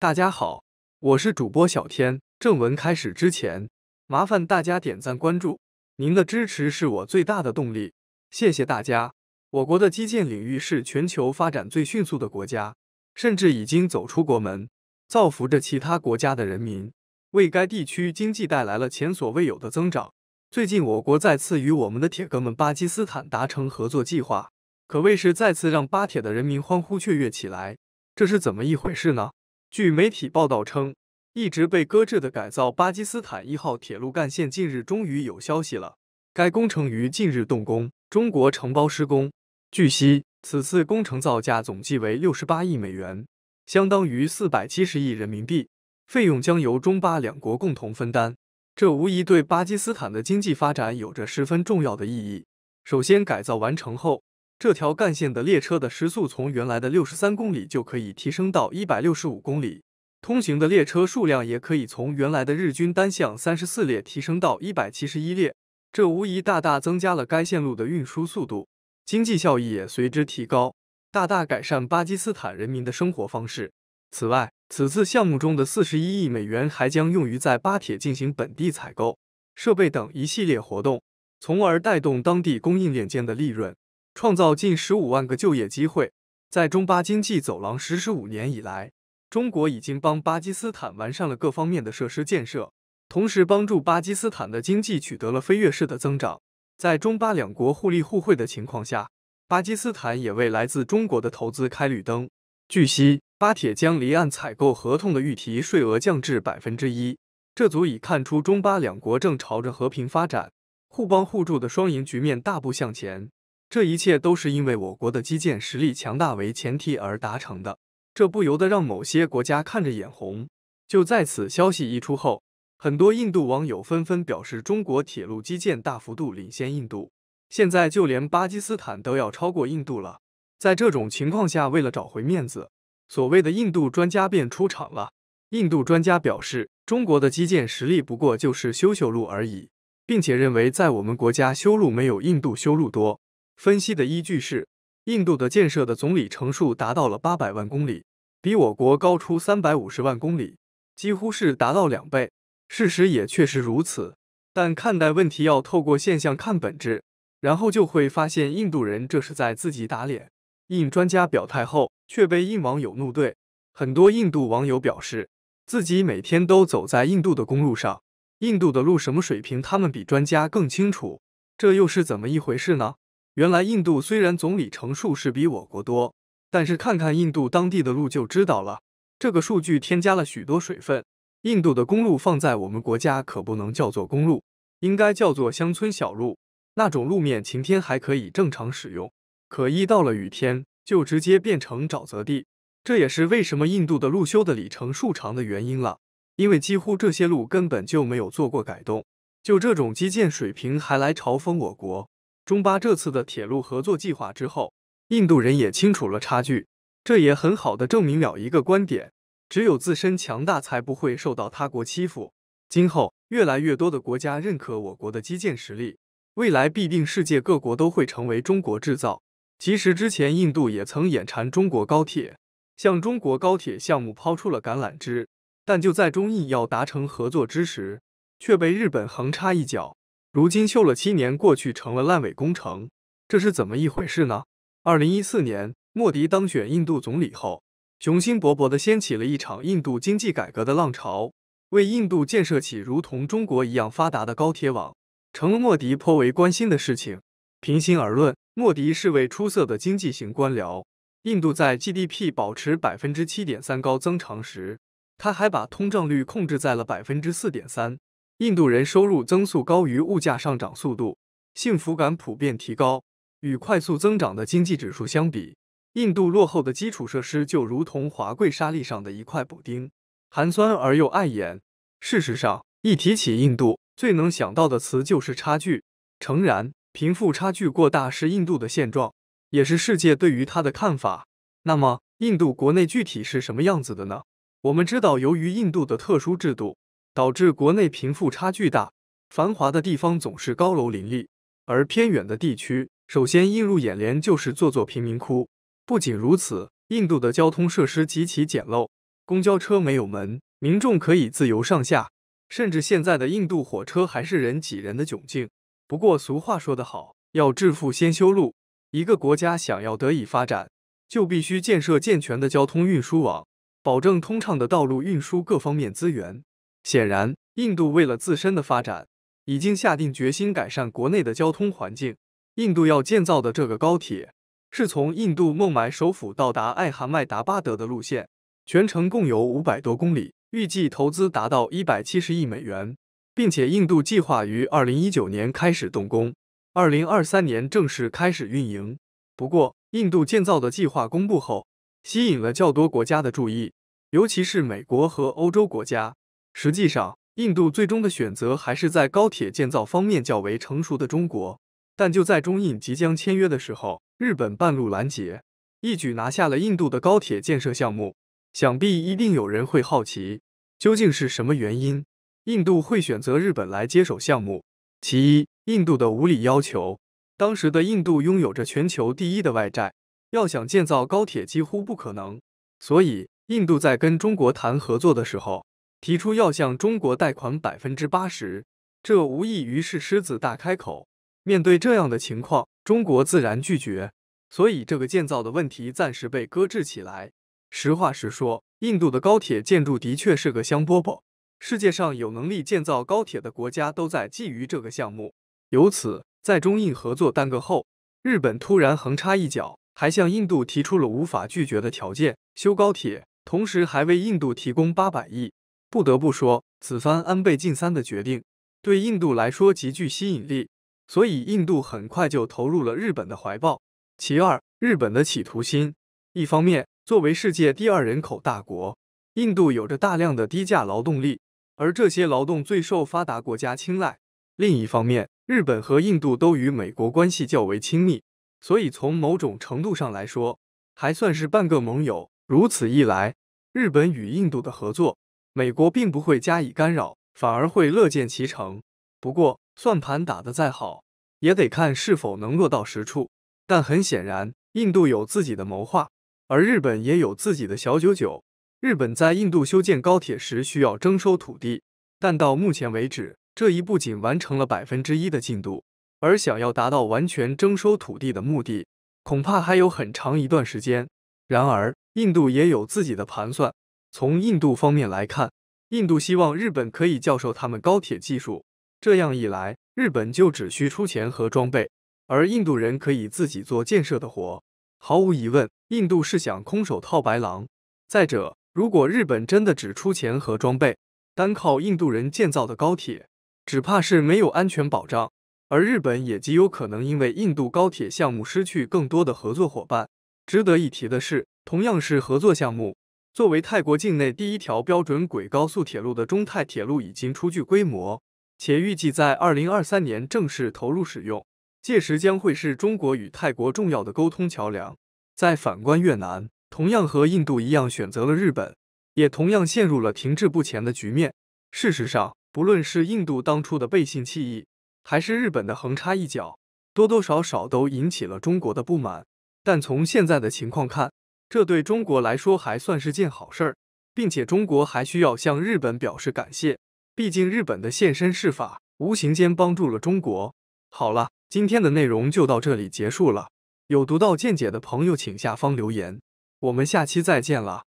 大家好，我是主播小天。正文开始之前，麻烦大家点赞关注，您的支持是我最大的动力，谢谢大家。我国的基建领域是全球发展最迅速的国家，甚至已经走出国门，造福着其他国家的人民，为该地区经济带来了前所未有的增长。最近，我国再次与我们的铁哥们巴基斯坦达成合作计划，可谓是再次让巴铁的人民欢呼雀跃起来。这是怎么一回事呢？据媒体报道称，一直被搁置的改造巴基斯坦一号铁路干线近日终于有消息了。该工程于近日动工，中国承包施工。据悉，此次工程造价总计为六十八亿美元，相当于四百七十亿人民币，费用将由中巴两国共同分担。这无疑对巴基斯坦的经济发展有着十分重要的意义。首先，改造完成后。这条干线的列车的时速从原来的六十三公里就可以提升到一百六十五公里，通行的列车数量也可以从原来的日均单向三十四列提升到一百七十一列，这无疑大大增加了该线路的运输速度，经济效益也随之提高，大大改善巴基斯坦人民的生活方式。此外，此次项目中的四十一亿美元还将用于在巴铁进行本地采购、设备等一系列活动，从而带动当地供应链间的利润。创造近十五万个就业机会。在中巴经济走廊实施五年以来，中国已经帮巴基斯坦完善了各方面的设施建设，同时帮助巴基斯坦的经济取得了飞跃式的增长。在中巴两国互利互惠的情况下，巴基斯坦也为来自中国的投资开绿灯。据悉，巴铁将离岸采购合同的预提税额降至百分之一，这足以看出中巴两国正朝着和平发展、互帮互助的双赢局面大步向前。这一切都是因为我国的基建实力强大为前提而达成的，这不由得让某些国家看着眼红。就在此消息一出后，很多印度网友纷纷表示，中国铁路基建大幅度领先印度，现在就连巴基斯坦都要超过印度了。在这种情况下，为了找回面子，所谓的印度专家便出场了。印度专家表示，中国的基建实力不过就是修修路而已，并且认为在我们国家修路没有印度修路多。分析的依据是，印度的建设的总里程数达到了八百万公里，比我国高出三百五十万公里，几乎是达到两倍。事实也确实如此，但看待问题要透过现象看本质，然后就会发现印度人这是在自己打脸。印专家表态后，却被印网友怒怼。很多印度网友表示，自己每天都走在印度的公路上，印度的路什么水平，他们比专家更清楚。这又是怎么一回事呢？原来印度虽然总里程数是比我国多，但是看看印度当地的路就知道了，这个数据添加了许多水分。印度的公路放在我们国家可不能叫做公路，应该叫做乡村小路。那种路面晴天还可以正常使用，可一到了雨天就直接变成沼泽地。这也是为什么印度的路修的里程数长的原因了，因为几乎这些路根本就没有做过改动，就这种基建水平还来嘲讽我国。中巴这次的铁路合作计划之后，印度人也清楚了差距，这也很好的证明了一个观点：只有自身强大，才不会受到他国欺负。今后越来越多的国家认可我国的基建实力，未来必定世界各国都会成为中国制造。其实之前印度也曾眼馋中国高铁，向中国高铁项目抛出了橄榄枝，但就在中印要达成合作之时，却被日本横插一脚。如今修了七年过去，成了烂尾工程，这是怎么一回事呢？二零一四年，莫迪当选印度总理后，雄心勃勃地掀起了一场印度经济改革的浪潮，为印度建设起如同中国一样发达的高铁网，成了莫迪颇为关心的事情。平心而论，莫迪是位出色的经济型官僚。印度在 GDP 保持百分之七点三高增长时，他还把通胀率控制在了百分之四点三。印度人收入增速高于物价上涨速度，幸福感普遍提高。与快速增长的经济指数相比，印度落后的基础设施就如同华贵沙砾上的一块补丁，寒酸而又碍眼。事实上，一提起印度，最能想到的词就是差距。诚然，贫富差距过大是印度的现状，也是世界对于它的看法。那么，印度国内具体是什么样子的呢？我们知道，由于印度的特殊制度。导致国内贫富差距大，繁华的地方总是高楼林立，而偏远的地区，首先映入眼帘就是座座贫民窟。不仅如此，印度的交通设施极其简陋，公交车没有门，民众可以自由上下，甚至现在的印度火车还是人挤人的窘境。不过俗话说得好，要致富先修路。一个国家想要得以发展，就必须建设健全的交通运输网，保证通畅的道路运输各方面资源。显然，印度为了自身的发展，已经下定决心改善国内的交通环境。印度要建造的这个高铁，是从印度孟买首府到达艾哈迈达巴德的路线，全程共有五百多公里，预计投资达到一百七十亿美元，并且印度计划于二零一九年开始动工。二零二三年正式开始运营。不过，印度建造的计划公布后，吸引了较多国家的注意，尤其是美国和欧洲国家。实际上，印度最终的选择还是在高铁建造方面较为成熟的中国。但就在中印即将签约的时候，日本半路拦截，一举拿下了印度的高铁建设项目。想必一定有人会好奇，究竟是什么原因，印度会选择日本来接手项目？其一。印度的无理要求，当时的印度拥有着全球第一的外债，要想建造高铁几乎不可能。所以，印度在跟中国谈合作的时候，提出要向中国贷款百分之八十，这无异于是狮子大开口。面对这样的情况，中国自然拒绝，所以这个建造的问题暂时被搁置起来。实话实说，印度的高铁建筑的确是个香饽饽，世界上有能力建造高铁的国家都在觊觎这个项目。由此，在中印合作耽搁后，日本突然横插一脚，还向印度提出了无法拒绝的条件：修高铁，同时还为印度提供八百亿。不得不说，此番安倍晋三的决定对印度来说极具吸引力，所以印度很快就投入了日本的怀抱。其二，日本的企图心，一方面，作为世界第二人口大国，印度有着大量的低价劳动力，而这些劳动最受发达国家青睐；另一方面，日本和印度都与美国关系较为亲密，所以从某种程度上来说，还算是半个盟友。如此一来，日本与印度的合作，美国并不会加以干扰，反而会乐见其成。不过，算盘打得再好，也得看是否能落到实处。但很显然，印度有自己的谋划，而日本也有自己的小九九。日本在印度修建高铁时需要征收土地，但到目前为止。这一步仅完成了百分之一的进度，而想要达到完全征收土地的目的，恐怕还有很长一段时间。然而，印度也有自己的盘算。从印度方面来看，印度希望日本可以教授他们高铁技术，这样一来，日本就只需出钱和装备，而印度人可以自己做建设的活。毫无疑问，印度是想空手套白狼。再者，如果日本真的只出钱和装备，单靠印度人建造的高铁，只怕是没有安全保障，而日本也极有可能因为印度高铁项目失去更多的合作伙伴。值得一提的是，同样是合作项目，作为泰国境内第一条标准轨高速铁路的中泰铁路已经初具规模，且预计在二零二三年正式投入使用，届时将会是中国与泰国重要的沟通桥梁。再反观越南，同样和印度一样选择了日本，也同样陷入了停滞不前的局面。事实上，不论是印度当初的背信弃义，还是日本的横插一脚，多多少少都引起了中国的不满。但从现在的情况看，这对中国来说还算是件好事儿，并且中国还需要向日本表示感谢。毕竟日本的现身试法，无形间帮助了中国。好了，今天的内容就到这里结束了。有独到见解的朋友，请下方留言。我们下期再见了。